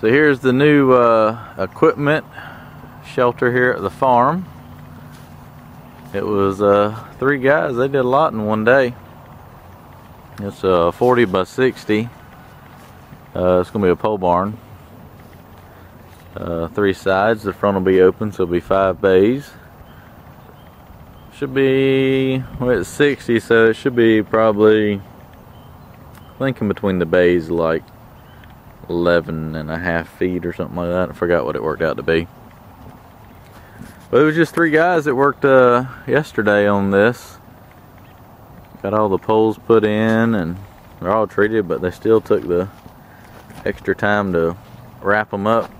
So here's the new uh, equipment shelter here at the farm. It was uh, three guys, they did a lot in one day. It's a 40 by 60. Uh, it's gonna be a pole barn. Uh, three sides, the front will be open, so it'll be five bays. Should be, well, it's 60, so it should be probably, I think in between the bays, like 11 and a half feet or something like that. I forgot what it worked out to be. But it was just three guys that worked uh, yesterday on this. Got all the poles put in and they're all treated, but they still took the extra time to wrap them up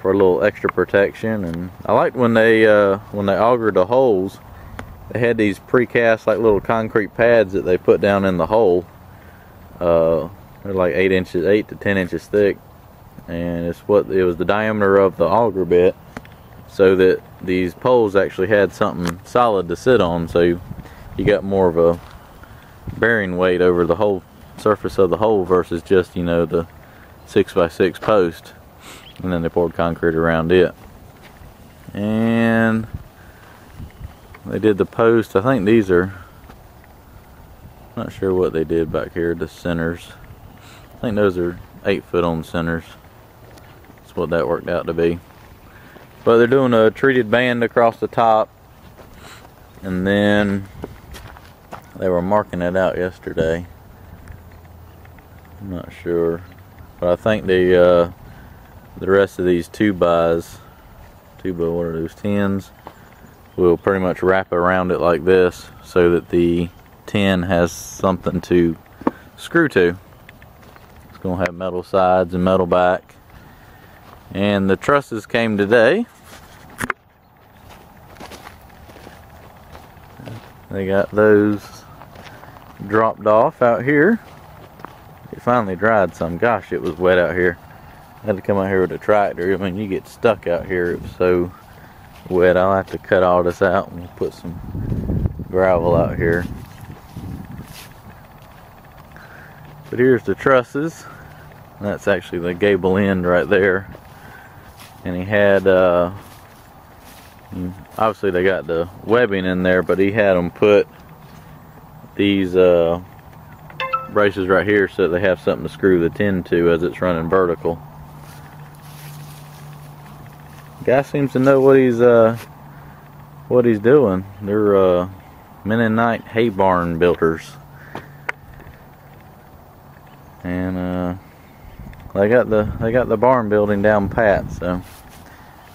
for a little extra protection. And I liked when they uh, when they augered the holes, they had these precast like little concrete pads that they put down in the hole. Uh, they're like eight inches, eight to ten inches thick, and it's what it was the diameter of the auger bit, so that these poles actually had something solid to sit on. So you, you got more of a bearing weight over the whole surface of the hole versus just you know the six by six post, and then they poured concrete around it, and they did the post. I think these are. Not sure what they did back here, the centers. I think those are eight foot on centers. That's what that worked out to be. But they're doing a treated band across the top. And then they were marking it out yesterday. I'm not sure. But I think the uh, the rest of these two buys, two by what are those tens, will pretty much wrap around it like this so that the 10 has something to screw to. It's going to have metal sides and metal back. And the trusses came today. They got those dropped off out here. It finally dried some. Gosh, it was wet out here. I had to come out here with a tractor. I mean, you get stuck out here. It was so wet. I'll have to cut all this out and put some gravel out here. But here's the trusses. That's actually the gable end right there. And he had, uh, obviously they got the webbing in there, but he had them put these uh, braces right here so they have something to screw the tin to as it's running vertical. Guy seems to know what he's uh, what he's doing. They're uh, Mennonite hay barn builders and uh, they got the they got the barn building down pat. So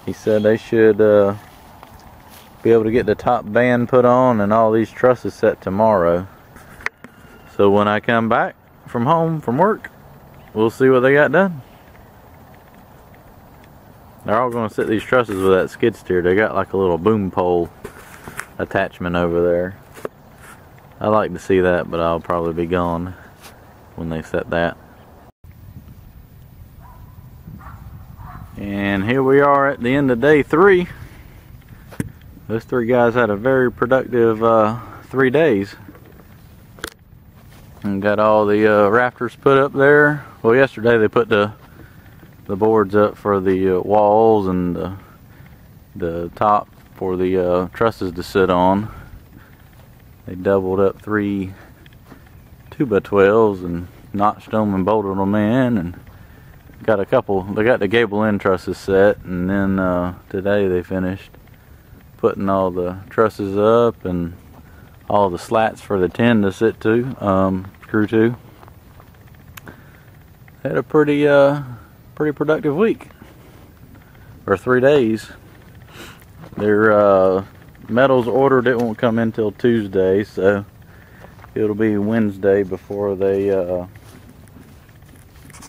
he said they should uh, be able to get the top band put on and all these trusses set tomorrow. So when I come back from home from work, we'll see what they got done. They're all going to set these trusses with that skid steer. They got like a little boom pole attachment over there. I like to see that, but I'll probably be gone when they set that. And here we are at the end of day three. Those three guys had a very productive uh, three days. And got all the uh, rafters put up there. Well, yesterday they put the the boards up for the uh, walls and the, the top for the uh, trusses to sit on. They doubled up three two by twelves and notched them and bolted them in and got a couple they got the gable end trusses set and then uh, today they finished putting all the trusses up and all the slats for the tin to sit to um, screw to. Had a pretty uh, pretty productive week or three days. Their uh, metals ordered it won't come in till Tuesday so it'll be Wednesday before they uh,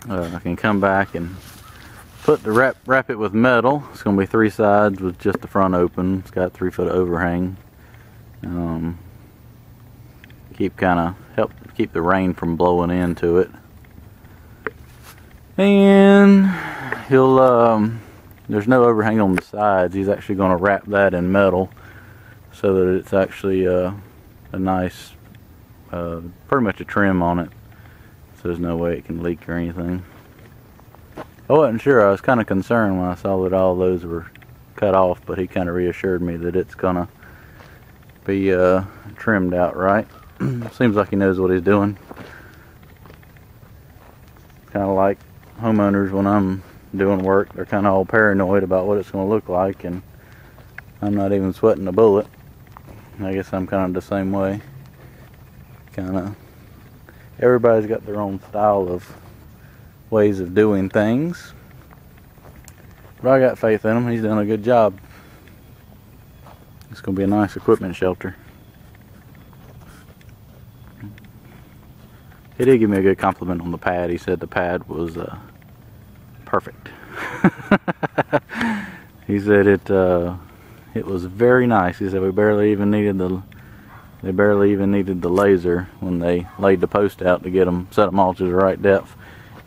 uh, can come back and put the wrap wrap it with metal. It's gonna be three sides with just the front open. It's got three foot overhang. Um, keep kind of help keep the rain from blowing into it. And he'll um, there's no overhang on the sides. He's actually going to wrap that in metal so that it's actually uh, a nice uh, pretty much a trim on it. so there's no way it can leak or anything. I wasn't sure. I was kind of concerned when I saw that all those were cut off, but he kind of reassured me that it's gonna be uh, trimmed out right. Seems like he knows what he's doing. Kind of like homeowners when I'm doing work, they're kind of all paranoid about what it's going to look like, and I'm not even sweating a bullet. I guess I'm kind of the same way. Kind of, everybody's got their own style of ways of doing things. But I got faith in him. He's done a good job. It's going to be a nice equipment shelter. He did give me a good compliment on the pad. He said the pad was uh, perfect. he said it uh, it was very nice. He said we barely even needed the they barely even needed the laser when they laid the post out to get them set them all to the right depth.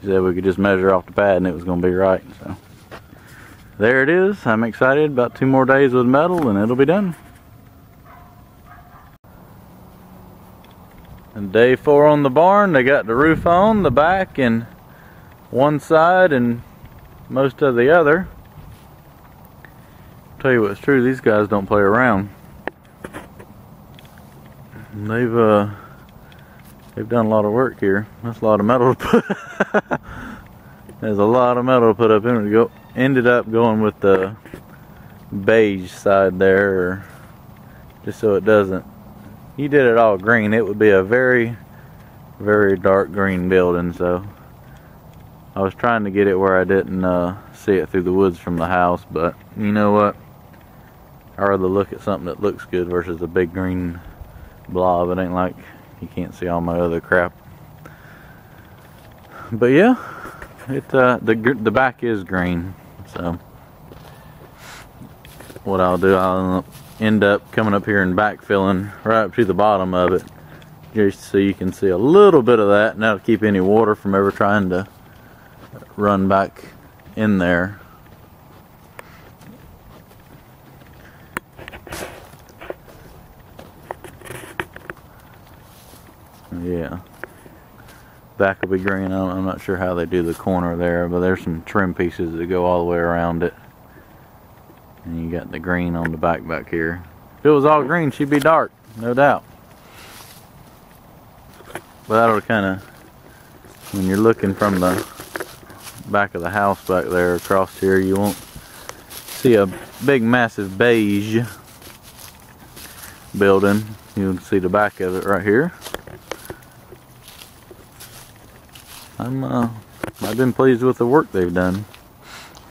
He said we could just measure off the pad and it was going to be right. So there it is. I'm excited. About two more days with metal and it'll be done. And day four on the barn, they got the roof on, the back and one side and most of the other. Tell you what's true, these guys don't play around. They've uh they've done a lot of work here. That's a lot of metal to put There's a lot of metal to put up in it. Go ended up going with the beige side there just so it doesn't you did it all green, it would be a very, very dark green building. So I was trying to get it where I didn't uh, see it through the woods from the house. But you know what? I'd rather look at something that looks good versus a big green blob. It ain't like you can't see all my other crap. But yeah, it uh, the the back is green. So what I'll do, I'll end up coming up here and backfilling right up to the bottom of it just so you can see a little bit of that and that'll keep any water from ever trying to run back in there yeah back will be green I'm not sure how they do the corner there but there's some trim pieces that go all the way around it and you got the green on the back back here. If it was all green, she'd be dark, no doubt. But that'll kind of, when you're looking from the back of the house back there across here, you won't see a big massive beige building. You can see the back of it right here. I'm uh, I've been pleased with the work they've done.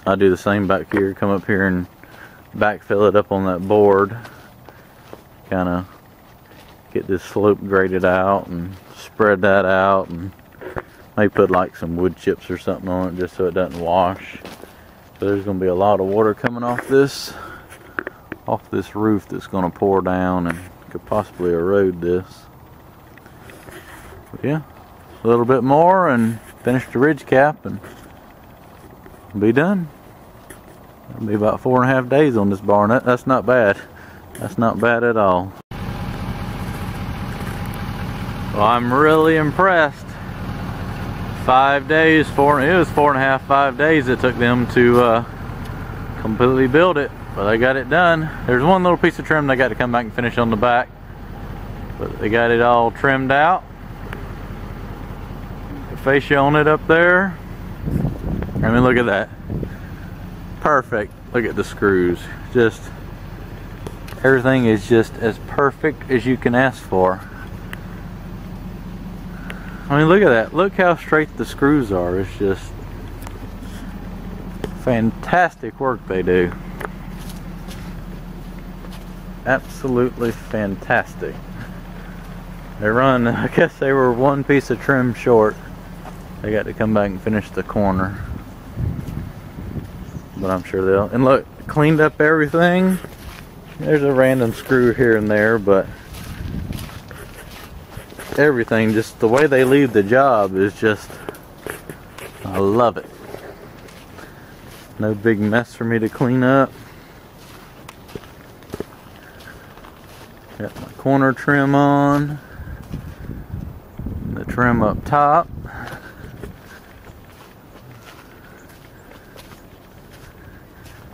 I do the same back here, come up here and backfill it up on that board kind of get this slope graded out and spread that out and maybe put like some wood chips or something on it just so it doesn't wash. So there's going to be a lot of water coming off this off this roof that's going to pour down and could possibly erode this. But yeah a little bit more and finish the ridge cap and be done It'll be about four and a half days on this barn. That, that's not bad. That's not bad at all. Well, I'm really impressed. Five days, four, it was four and a half, five days it took them to uh, completely build it. But they got it done. There's one little piece of trim they got to come back and finish on the back. But they got it all trimmed out. Fascia on it up there. I mean, look at that perfect. Look at the screws. Just, everything is just as perfect as you can ask for. I mean, look at that. Look how straight the screws are. It's just fantastic work they do. Absolutely fantastic. They run, I guess they were one piece of trim short. They got to come back and finish the corner but I'm sure they'll. And look, cleaned up everything. There's a random screw here and there, but everything, just the way they leave the job is just, I love it. No big mess for me to clean up. Got my corner trim on. The trim up top.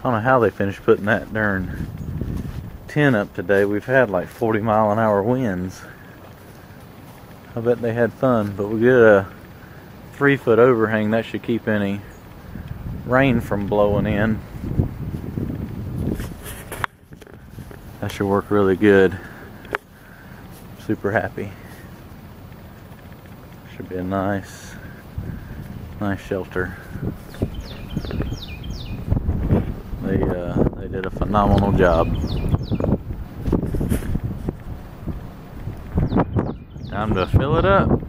I don't know how they finished putting that darn tent up today. We've had like 40 mile an hour winds. I bet they had fun, but we get a three foot overhang that should keep any rain from blowing in. That should work really good. Super happy. Should be a nice, nice shelter. They uh, they did a phenomenal job. Time to fill it up.